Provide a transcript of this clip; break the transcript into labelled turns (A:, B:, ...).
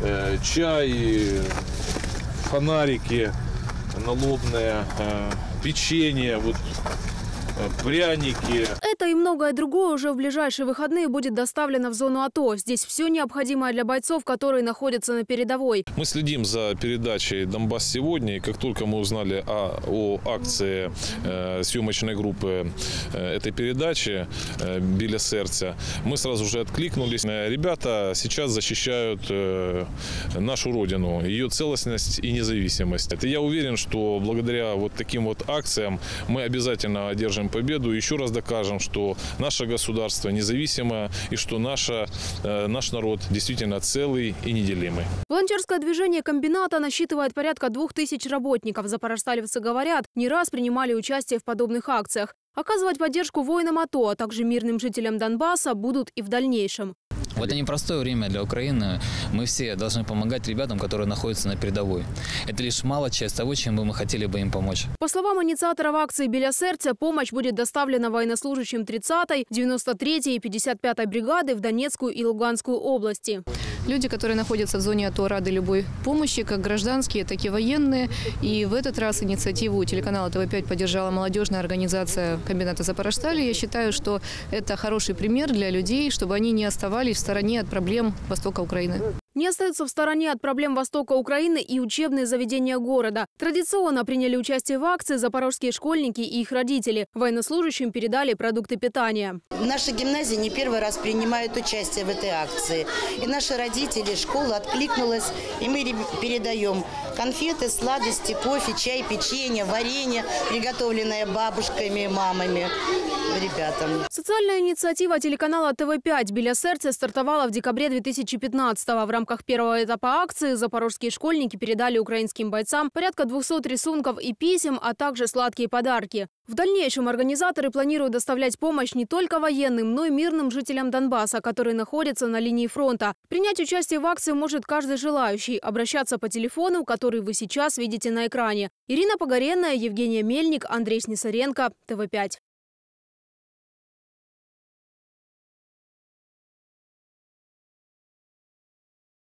A: э, чай, фонарики налобные, э, печенье, вот, пряники.
B: Это и многое другое уже в ближайшие выходные будет доставлено в зону АТО. Здесь все необходимое для бойцов, которые находятся на передовой.
C: Мы следим за передачей «Донбасс сегодня». И как только мы узнали о, о акции э, съемочной группы э, этой передачи э, «Біля сердца», мы сразу же откликнулись. Э, Ребята сейчас защищают э, нашу Родину, ее целостность и независимость. Это я уверен, что благодаря вот таким вот акциям мы обязательно одержим победу. Еще раз докажем, что наше государство независимое и что наша, э, наш народ действительно целый и неделимый.
B: Волонтерское движение комбината насчитывает порядка двух тысяч работников. Запорожсталевцы говорят, не раз принимали участие в подобных акциях. Оказывать поддержку воинам АТО, а также мирным жителям Донбасса будут и в дальнейшем.
D: В это непростое время для Украины мы все должны помогать ребятам, которые находятся на передовой. Это лишь малая часть того, чем бы мы хотели бы им помочь.
B: По словам инициаторов акции «Біля сердца», помощь будет доставлена военнослужащим 30-й, 93-й и 55-й бригады в Донецкую и Луганскую области.
E: Люди, которые находятся в зоне АТО, рады любой помощи, как гражданские, так и военные. И в этот раз инициативу телеканала ТВ5 поддержала молодежная организация комбината Запорожстали. Я считаю, что это хороший пример для людей, чтобы они не оставались в стороне от проблем Востока Украины.
B: Не остаются в стороне от проблем Востока Украины и учебные заведения города. Традиционно приняли участие в акции запорожские школьники и их родители. Военнослужащим передали продукты питания.
F: Наша гимназия не первый раз принимает участие в этой акции. И наши родители, школа откликнулась, и мы передаем конфеты, сладости, кофе, чай, печенье, варенье, приготовленное бабушками, мамами, ребятам.
B: Социальная инициатива телеканала ТВ5 «Біля сердца» стартовала в декабре 2015-го. В рамках первого этапа акции запорожские школьники передали украинским бойцам порядка 200 рисунков и писем, а также сладкие подарки. В дальнейшем организаторы планируют доставлять помощь не только военным, но и мирным жителям Донбасса, которые находятся на линии фронта. Принять участие в акции может каждый желающий. Обращаться по телефону, который вы сейчас видите на экране. Ирина Погоренная, Евгения Мельник, Андрей Снисаренко, ТВ5.